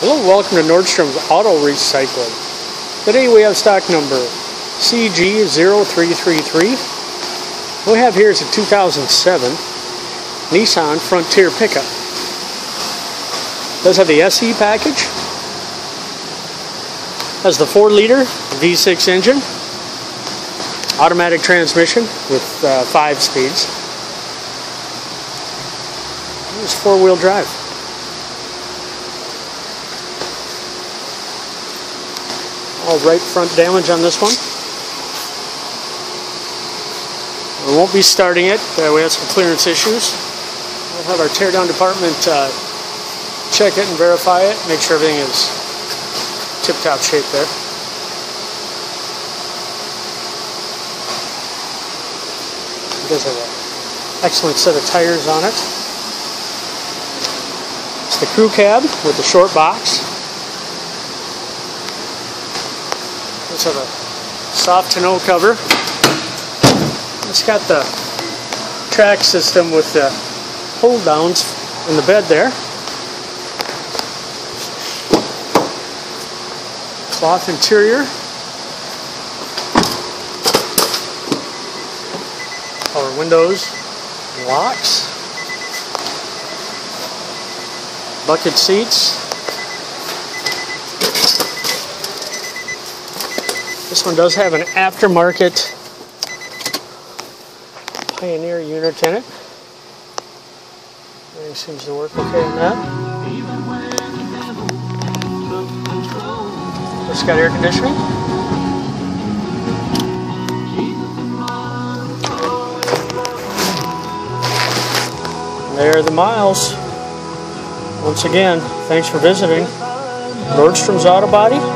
Hello, welcome to Nordstrom's Auto Recycling. Today we have stock number CG0333. What we have here is a 2007 Nissan Frontier pickup. does have the SE package. Has the 4 liter V6 engine. Automatic transmission with uh, 5 speeds. It's 4 wheel drive. All right front damage on this one. We won't be starting it. Uh, we have some clearance issues. We'll have our teardown department uh, check it and verify it, make sure everything is tip-top shape there. It does have an excellent set of tires on it. It's the crew cab with the short box. Let's have a soft tonneau cover. It's got the track system with the hold downs in the bed there. Cloth interior. Power windows, locks. Bucket seats. This one does have an aftermarket Pioneer unit in it. Everything seems to work okay in that. It's got air conditioning. There are the miles. Once again, thanks for visiting. Nordstrom's Auto Body.com.